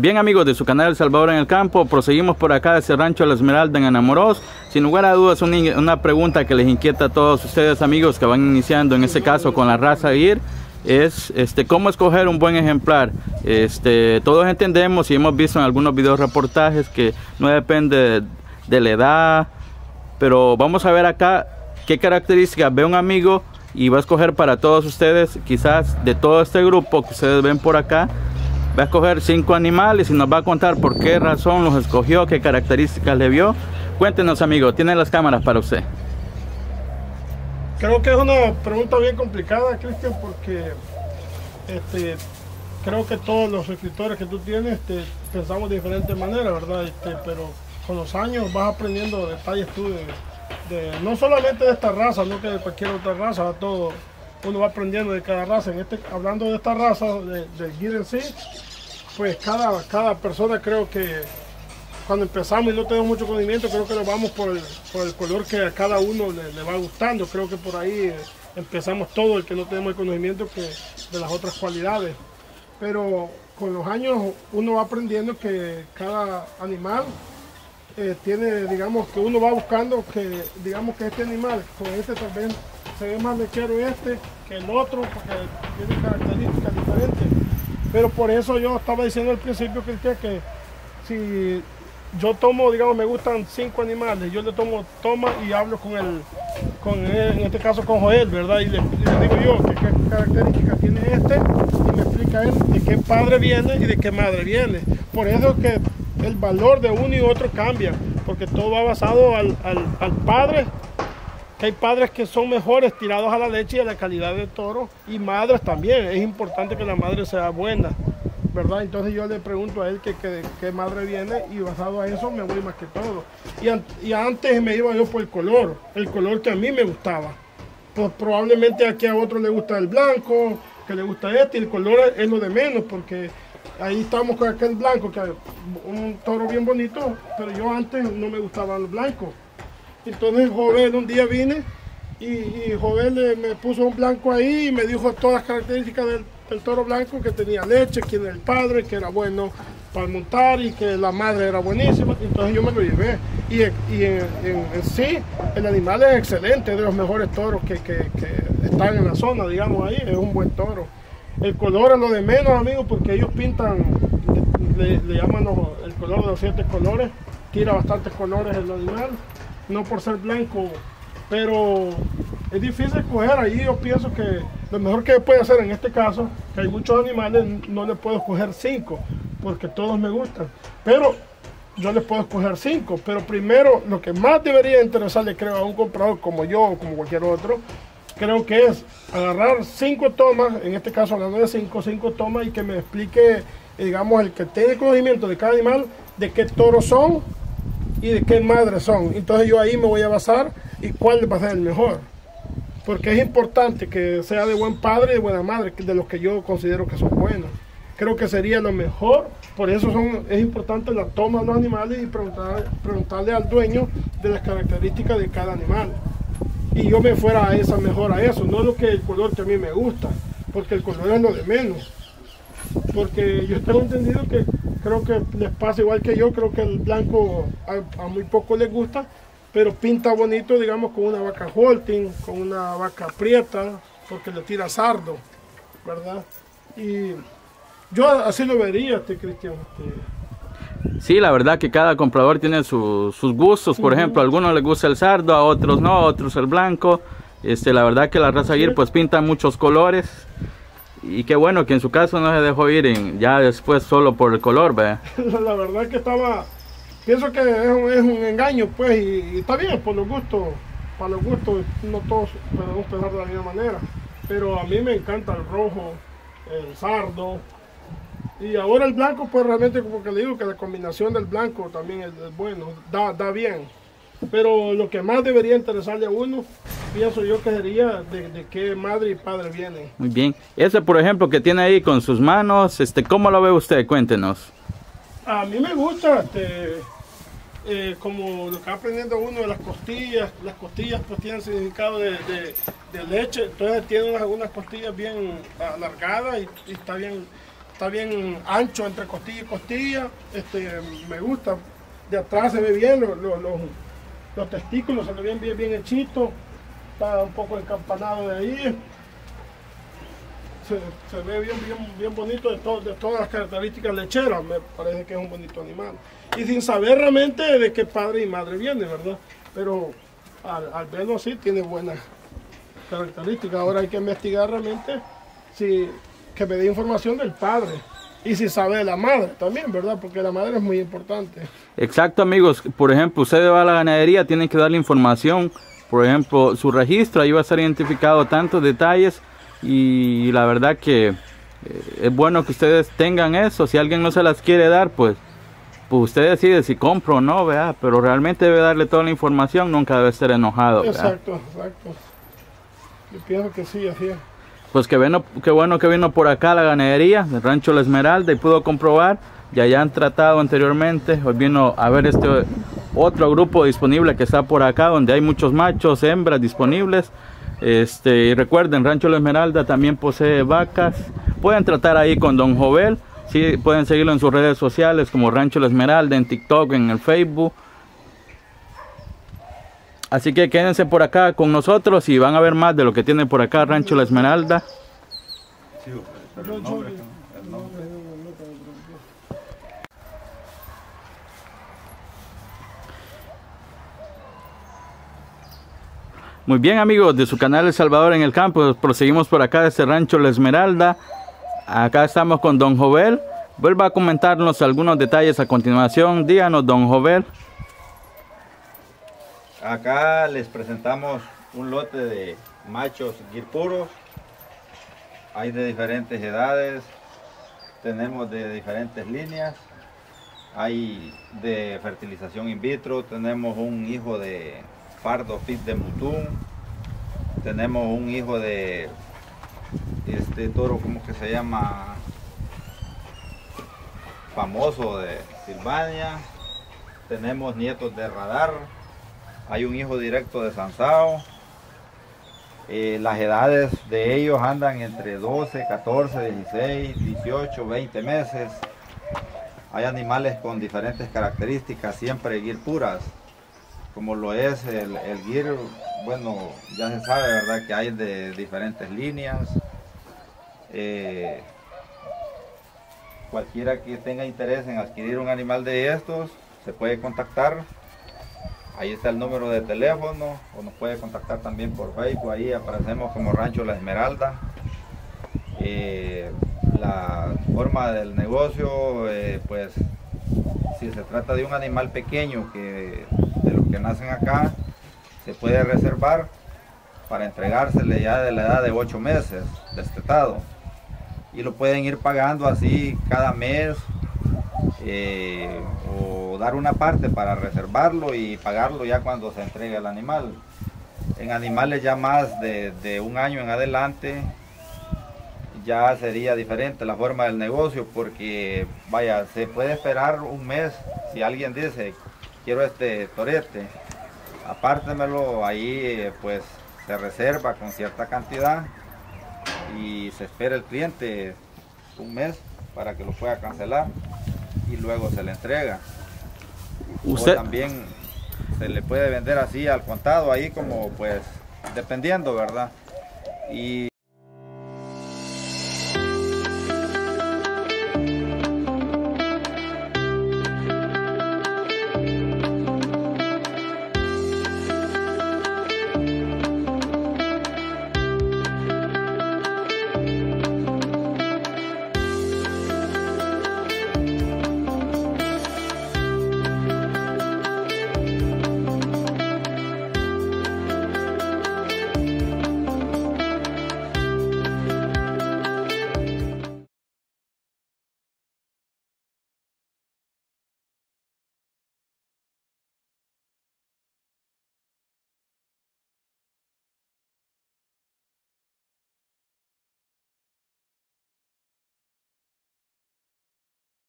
Bien amigos de su canal El Salvador en el Campo, proseguimos por acá de ese rancho La Esmeralda en Enamoros. Sin lugar a dudas, una, pregunta que les inquieta a todos ustedes amigos que van iniciando en este caso con la raza IR es este, cómo escoger un buen ejemplar. Este, todos entendemos y hemos visto en algunos videos reportajes que no depende de, la edad, pero vamos a ver acá qué características ve un amigo y va a escoger para todos ustedes, quizás de todo este grupo que ustedes ven por acá, va a escoger cinco animales y nos va a contar por qué razón los escogió, qué características le vio. Cuéntenos amigo, tienen las cámaras para usted. Creo que es una pregunta bien complicada, Cristian, porque este, creo que todos los escritores que tú tienes este, pensamos de diferentes maneras, ¿verdad? Este, pero con los años vas aprendiendo detalles tú de, no solamente de esta raza, no que de cualquier otra raza, todo uno va aprendiendo de cada raza. En este, hablando de esta raza, de, de en sí, pues cada, cada persona creo que cuando empezamos y no tenemos mucho conocimiento, creo que nos vamos por el, por el color que a cada uno le, va gustando. Creo que por ahí eh, empezamos todo, el que no tenemos el conocimiento que, de las otras cualidades. Pero con los años uno va aprendiendo que cada animal eh, tiene, digamos, que uno va buscando que, digamos, que este animal, con este vez se ve más lechero este que el otro, porque tiene características diferentes. Pero por eso yo estaba diciendo al principio, que que si yo tomo, digamos, me gustan cinco animales, yo le tomo toma y hablo con el, con en este caso con Joel, ¿verdad? Y le, digo yo qué, características tiene este y me explica él de qué padre viene y de qué madre viene. Por eso es que el valor de uno y otro cambia, porque todo va basado al, al padre, que hay padres que son mejores tirados a la leche y a la calidad del toro, y madres también, es importante que la madre sea buena. ¿verdad? Entonces yo le pregunto a él qué madre viene y basado a eso me voy más que todo. Y, y, antes me iba yo por el color, el color que a mí me gustaba. Pues probablemente aquí a otro le gusta el blanco, que le gusta este, y el color es lo de menos, porque ahí estamos con aquel blanco, que un toro bien bonito, pero yo antes no me gustaba el blanco. Entonces joven un día vine y, y Joven me puso un blanco ahí y me dijo todas las características del, el toro blanco que tenía leche, quién era el padre, que era bueno para montar y que la madre era buenísima. Entonces yo me lo llevé. Y, en, sí, el animal es excelente, es de los mejores toros que, están en la zona, digamos ahí, es un buen toro. El color es lo de menos, amigos, porque ellos pintan, le, llaman el color de los siete colores, tira bastantes colores el animal, no por ser blanco, pero es difícil escoger. Ahí yo pienso que lo mejor que puede hacer en este caso, que hay muchos animales, no le puedo escoger cinco, porque todos me gustan. Pero yo les puedo escoger cinco. Pero primero, lo que más debería interesarle, creo, a un comprador como yo o como cualquier otro, creo que es agarrar cinco tomas, en este caso hablando de cinco, cinco tomas y que me explique, digamos, el que tiene conocimiento de cada animal, de qué toros son y de qué madres son. Entonces yo ahí me voy a basar y cuál va a ser el mejor porque es importante que sea de buen padre y de buena madre, de los que yo considero que son buenos. Creo que sería lo mejor, por eso son, es importante la toma de los animales y preguntar, preguntarle al dueño de las características de cada animal. Y yo me fuera a esa mejor a eso, no lo que el color que a mí me gusta, porque el color es lo de menos. Porque yo tengo entendido que creo que les pasa igual que yo, creo que el blanco a, a muy poco les gusta, pero pinta bonito, digamos, con una vaca holting, con una vaca prieta, porque le tira sardo, ¿verdad? Y yo así lo vería, este Cristian. Este. Sí, la verdad que cada comprador tiene sus gustos, por ejemplo, a algunos les gusta el sardo, a otros no, a otros el blanco. Este, la verdad que la raza Gir pues pinta muchos colores y qué bueno que en su caso no se dejó ir ya después solo por el color, ¿ve? la verdad que estaba pienso que es un, engaño, pues, y, está bien, por los gustos, para los gustos, no todos podemos pensar de la misma manera, pero a mí me encanta el rojo, el sardo, y ahora el blanco, pues realmente como que le digo que la combinación del blanco también es, bueno, da, da bien. Pero lo que más debería interesarle a uno, pienso yo que sería de, qué madre y padre vienen. Muy bien. Ese, por ejemplo, que tiene ahí con sus manos, este, ¿cómo lo ve usted? Cuéntenos. A mí me gusta, este, eh, como lo que va aprendiendo uno de las costillas, las costillas pues tienen significado de, leche, entonces tienen algunas costillas bien alargadas y, está bien, está bien ancho entre costilla y costilla, este, me gusta. De atrás se ve bien, los, los, los testículos se le ven bien, bien hechitos, está un poco encampanado de ahí. Se, ve bien, bien, bien bonito de, to- de todas las características lecheras, me parece que es un bonito animal. Y sin saber realmente de qué padre y madre viene, ¿verdad? Pero al, al verlo así tiene buenas características. Ahora hay que investigar realmente si, que me dé información del padre y si sabe de la madre también, ¿verdad? Porque la madre es muy importante. Exacto, amigos. Por ejemplo, usted va a la ganadería, tienen que darle información. Por ejemplo, su registro, ahí va a estar identificado tantos detalles. Y la verdad que eh, es bueno que ustedes tengan eso. Si alguien no se las quiere dar, pues, pues usted decide si compro o no, ¿verdad? Pero realmente debe darle toda la información, nunca debe estar enojado. ¿verdad? Exacto, exacto. Yo pienso que sí, así es. Pues que bueno, qué bueno que vino por acá la ganadería del Rancho La Esmeralda y pudo comprobar. Ya ya han tratado anteriormente. Hoy vino a ver este otro grupo disponible que está por acá, donde hay muchos machos, hembras disponibles. Este, y recuerden, Rancho La Esmeralda también posee vacas. Pueden tratar ahí con Don Jovel. Sí, pueden seguirlo en sus redes sociales como Rancho La Esmeralda, en TikTok, en el Facebook. Así que quédense por acá con nosotros y van a ver más de lo que tiene por acá Rancho La Esmeralda. Perdón, Muy bien amigos de su canal El Salvador en el campo, proseguimos por acá desde Rancho La Esmeralda. Acá estamos con Don Jovel. Vuelva a comentarnos algunos detalles a continuación. Díganos Don Jovel. Acá les presentamos un lote de machos guirpuros. Hay de diferentes edades. Tenemos de diferentes líneas. Hay de fertilización in vitro. Tenemos un hijo de fardo fit de mutún. Tenemos un hijo de este toro, ¿cómo que se llama? Famoso de Silvania. Tenemos nietos de radar. Hay un hijo directo de Sansao. Eh, las edades de ellos andan entre 12, 14, 16, 18, 20 meses. Hay animales con diferentes características, siempre guir puras, como lo es el, el guir, bueno, ya se sabe, ¿verdad? Que hay de diferentes líneas. Eh, cualquiera que tenga interés en adquirir un animal de estos, se puede contactar Ahí está el número de teléfono o nos puede contactar también por Facebook. Ahí aparecemos como Rancho La Esmeralda. Eh, la forma del negocio, eh, pues si se trata de un animal pequeño que nacen acá, se puede reservar para entregársele ya de la edad de 8 meses destetado. Y lo pueden ir pagando así cada mes eh, o dar una parte para reservarlo y pagarlo ya cuando se entregue el animal. En animales ya más de, de, un año en adelante ya sería diferente la forma del negocio porque vaya, se puede esperar un mes si alguien dice quiero este torete, apártemelo, ahí pues se reserva con cierta cantidad y se espera el cliente un mes para que lo pueda cancelar y luego se le entrega. Usted o también se le puede vender así al contado, ahí como pues dependiendo, ¿verdad? Y